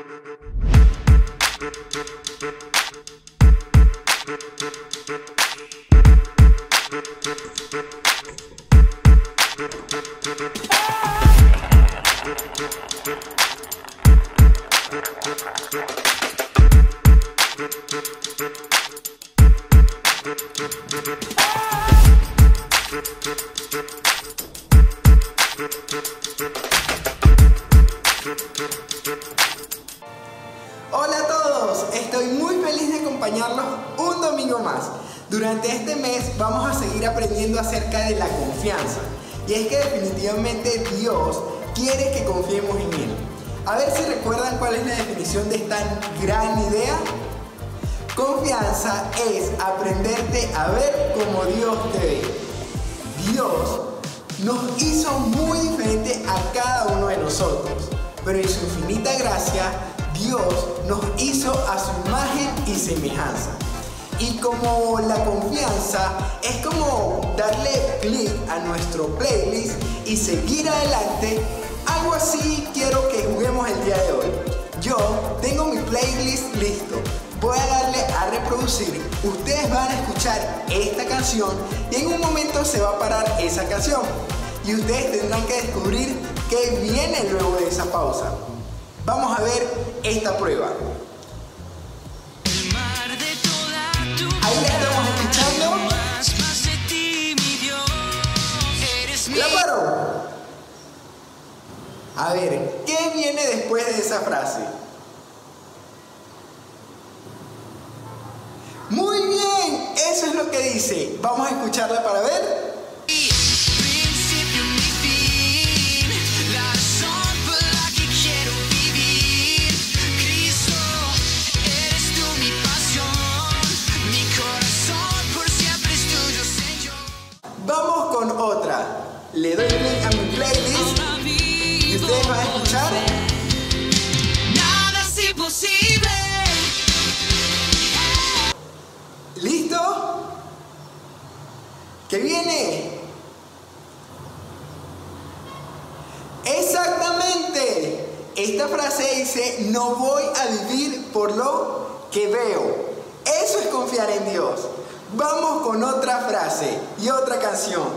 you. Estoy muy feliz de acompañarlos un domingo más. Durante este mes vamos a seguir aprendiendo acerca de la confianza. Y es que definitivamente Dios quiere que confiemos en Él. A ver si recuerdan cuál es la definición de esta gran idea. Confianza es aprenderte a ver como Dios te ve. Dios nos hizo muy diferente a cada uno de nosotros, pero en su infinita gracia Dios nos hizo a su imagen y semejanza. Y como la confianza es como darle clic a nuestro playlist y seguir adelante, algo así quiero que juguemos el día de hoy. Yo tengo mi playlist listo. Voy a darle a reproducir. Ustedes van a escuchar esta canción y en un momento se va a parar esa canción. Y ustedes tendrán que descubrir qué viene luego de esa pausa. Vamos a ver esta prueba. Ahí la estamos escuchando. ¿La paro? A ver, ¿qué viene después de esa frase? Muy bien, eso es lo que dice. Vamos a escucharla para ver. Vamos con otra. Le doy clic a mi playlist y ustedes van a escuchar. Nada es imposible. ¿Listo? ¿Qué viene? Exactamente. Esta frase dice, no voy a vivir por lo que veo. Eso es confiar en Dios. Vamos con otra frase y otra canción.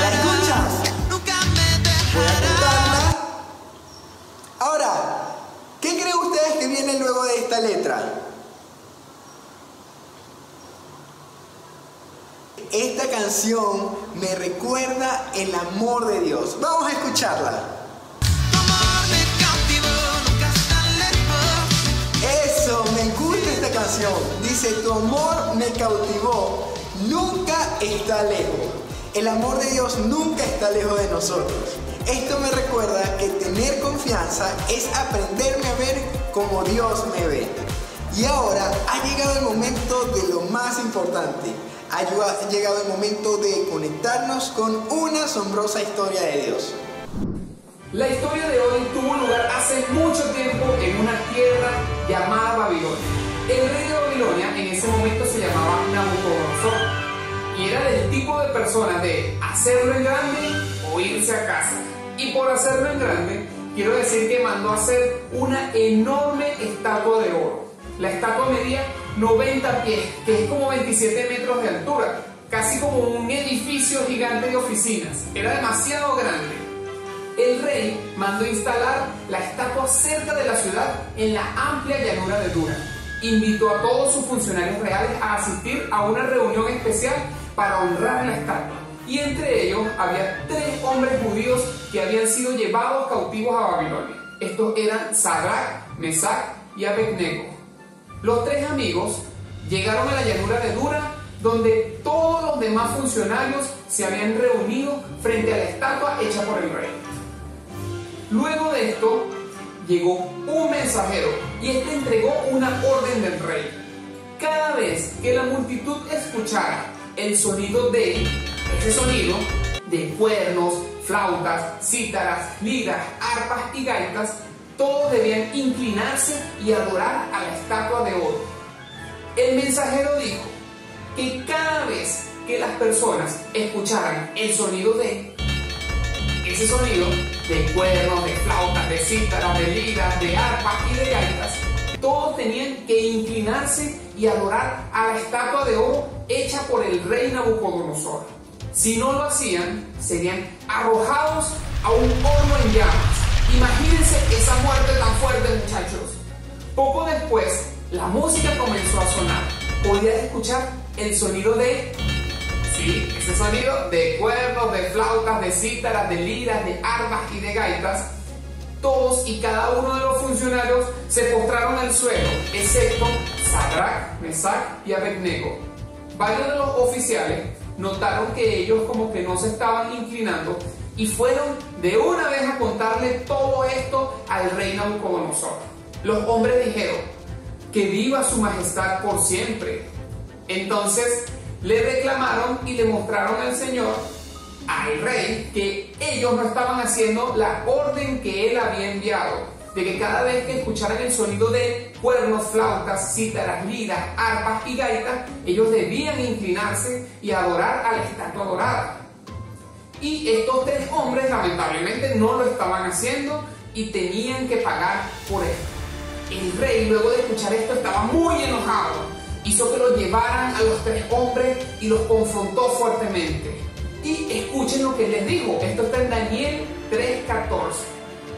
¿La escuchas? Ahora, ¿qué creen ustedes que viene luego de esta letra? Esta canción me recuerda el amor de Dios. Vamos a escucharla. Dice, tu amor me cautivó, nunca está lejos. El amor de Dios nunca está lejos de nosotros. Esto me recuerda que tener confianza es aprenderme a ver como Dios me ve. Y ahora ha llegado el momento de lo más importante. Ha llegado el momento de conectarnos con una asombrosa historia de Dios. La historia de hoy tuvo lugar hace mucho tiempo en una tierra llamada Babilonia. El rey de Babilonia en ese momento se llamaba Nabucodonosor y era del tipo de persona de hacerlo en grande o irse a casa. Y por hacerlo en grande, quiero decir que mandó hacer una enorme estatua de oro. La estatua medía 90 pies, que es como 27 metros de altura, casi como un edificio gigante de oficinas. Era demasiado grande. El rey mandó instalar la estatua cerca de la ciudad en la amplia llanura de Dura. Invitó a todos sus funcionarios reales a asistir a una reunión especial para honrar la estatua. Y entre ellos había tres hombres judíos que habían sido llevados cautivos a Babilonia. Estos eran Sadrach, Mesach y Abednego. Los tres amigos llegaron a la llanura de Dura, donde todos los demás funcionarios se habían reunido frente a la estatua hecha por el rey. Luego de esto, llegó un mensajero y este entregó una orden del rey. Cada vez que la multitud escuchara el sonido de ese sonido de cuernos, flautas, cítaras, liras, arpas y gaitas, todos debían inclinarse y adorar a la estatua de oro. El mensajero dijo que cada vez que las personas escucharan el sonido de sonido de cuernos, de flautas, de cítaras, de liras, de arpas y de gaitas, todos tenían que inclinarse y adorar a la estatua de oro hecha por el rey Nabucodonosor. Si no lo hacían, serían arrojados a un horno en llamas. Imagínense esa muerte tan fuerte, muchachos. Poco después, la música comenzó a sonar. Podías escuchar el sonido de Ese sonido de cuernos, de flautas, de cítaras, de liras, de arpas y de gaitas, todos y cada uno de los funcionarios se postraron al suelo, excepto Sadrach, Mesach y Abednego. Varios de los oficiales notaron que ellos como que no se estaban inclinando y fueron de una vez a contarle todo esto al rey Nabucodonosor. Los hombres dijeron, que viva su majestad por siempre. Entonces le reclamaron y le mostraron al Señor, al rey, que ellos no estaban haciendo la orden que él había enviado, de que cada vez que escucharan el sonido de cuernos, flautas, cítaras, liras, arpas y gaitas, ellos debían inclinarse y adorar a la estatua dorada. Y estos tres hombres lamentablemente no lo estaban haciendo y tenían que pagar por esto. El rey, luego de escuchar esto, estaba muy enojado hizo que los llevaran a los tres hombres y los confrontó fuertemente. Y escuchen lo que les dijo. Esto está en Daniel 3:14.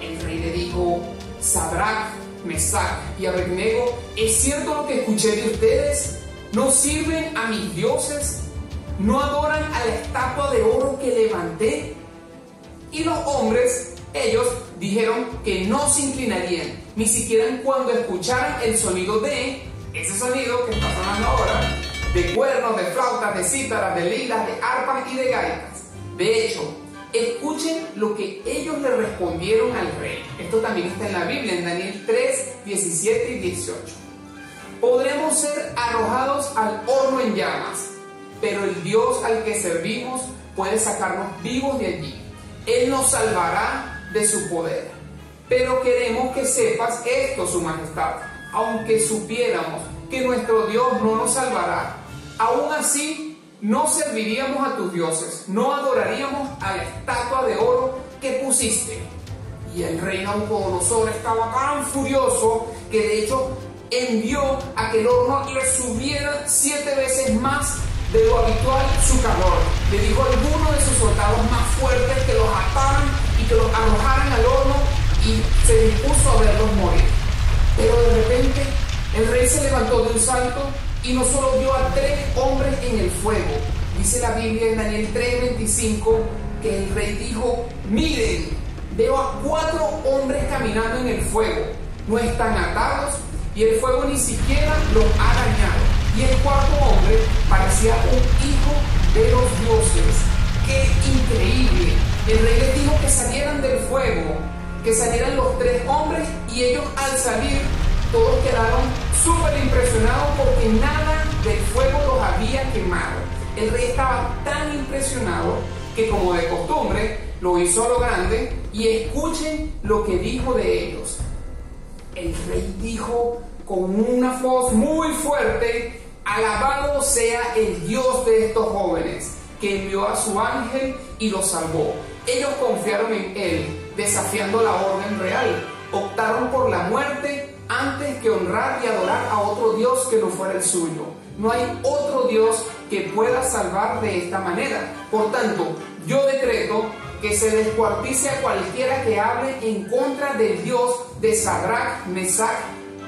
El rey le dijo, Sadrach, Mesach y Abednego, ¿es cierto lo que escuché de ustedes? ¿No sirven a mis dioses? ¿No adoran a la estatua de oro que levanté? Y los hombres, ellos dijeron que no se inclinarían, ni siquiera cuando escucharan el sonido de ese sonido que está sonando ahora, de cuernos, de flautas, de cítaras, de liras, de arpas y de gaitas. De hecho, escuchen lo que ellos le respondieron al rey. Esto también está en la Biblia, en Daniel 3, 17 y 18. Podremos ser arrojados al horno en llamas, pero el Dios al que servimos puede sacarnos vivos de allí. Él nos salvará de su poder. Pero queremos que sepas esto, Su Majestad aunque supiéramos que nuestro Dios no nos salvará, aún así no serviríamos a tus dioses, no adoraríamos a la estatua de oro que pusiste. Y el rey Nabucodonosor estaba tan furioso que de hecho envió a que el horno le subiera siete veces más de lo habitual su calor. Le dijo a alguno de sus soldados más fuertes que los ataran y que los arrojaran al horno y se dispuso a verlos morir. Pero de repente el rey se levantó de un salto y no solo vio a tres hombres en el fuego. Dice la Biblia en Daniel 3:25 que el rey dijo, miren, veo a cuatro hombres caminando en el fuego. No están atados y el fuego ni siquiera los ha dañado. Y el cuarto hombre parecía un hijo de los dioses. ¡Qué increíble! El rey les dijo que salieran del fuego que salieran los tres hombres y ellos al salir todos quedaron súper impresionados porque nada del fuego los había quemado. El rey estaba tan impresionado que como de costumbre lo hizo a lo grande y escuchen lo que dijo de ellos. El rey dijo con una voz muy fuerte, alabado sea el Dios de estos jóvenes, que envió a su ángel y los salvó. Ellos confiaron en él desafiando la orden real. Optaron por la muerte antes que honrar y adorar a otro Dios que no fuera el suyo. No hay otro Dios que pueda salvar de esta manera. Por tanto, yo decreto que se descuartice a cualquiera que hable en contra del Dios de Sadrach, Mesach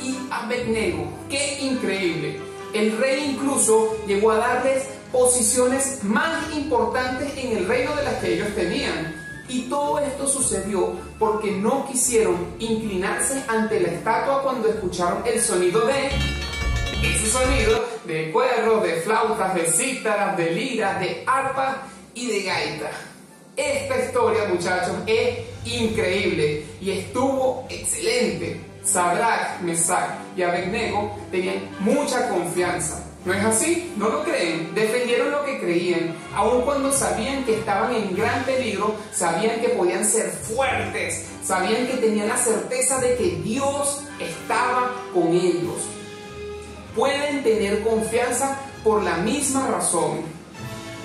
y Abednego. ¡Qué increíble! El rey incluso llegó a darles posiciones más importantes en el reino de las que ellos tenían. Y todo esto sucedió porque no quisieron inclinarse ante la estatua cuando escucharon el sonido de ese sonido de cuernos, de flautas, de cítaras, de liras, de arpas y de gaita. Esta historia, muchachos, es increíble y estuvo excelente. Sadrach, Mesach y Abednego tenían mucha confianza ¿No es así? ¿No lo creen? Defendieron lo que creían, aun cuando sabían que estaban en gran peligro, sabían que podían ser fuertes, sabían que tenían la certeza de que Dios estaba con ellos. Pueden tener confianza por la misma razón.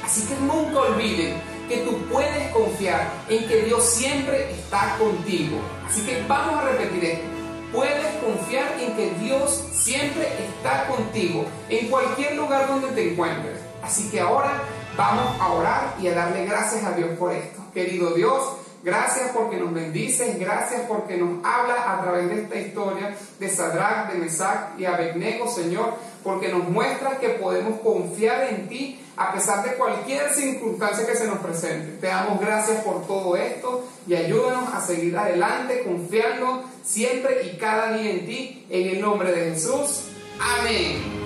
Así que nunca olviden que tú puedes confiar en que Dios siempre está contigo. Así que vamos a repetir esto. Puedes confiar en que Dios siempre está contigo en cualquier lugar donde te encuentres. Así que ahora vamos a orar y a darle gracias a Dios por esto. Querido Dios, Gracias porque nos bendices, gracias porque nos habla a través de esta historia de Sadrach, de Mesach y Abednego, Señor, porque nos muestra que podemos confiar en ti a pesar de cualquier circunstancia que se nos presente. Te damos gracias por todo esto y ayúdanos a seguir adelante confiando siempre y cada día en ti, en el nombre de Jesús. Amém.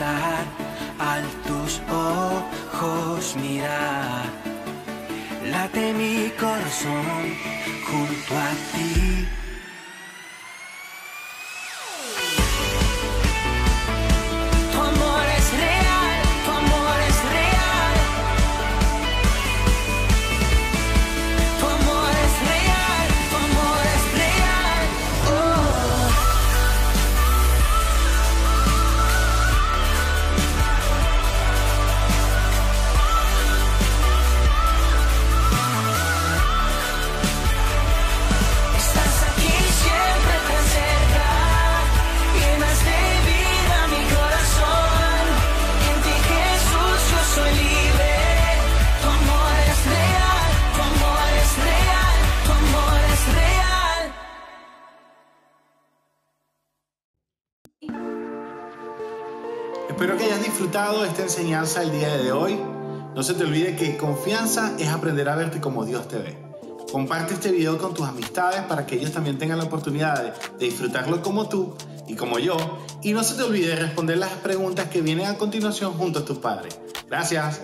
Al tus ojos mirar. Late mi corazón junto a ti. Espero que hayas disfrutado esta enseñanza el día de hoy. No se te olvide que confianza es aprender a verte como Dios te ve. Comparte este video con tus amistades para que ellos también tengan la oportunidad de, disfrutarlo como tú y como yo. Y no se te olvide responder las preguntas que vienen a continuación junto a tus padres. Gracias.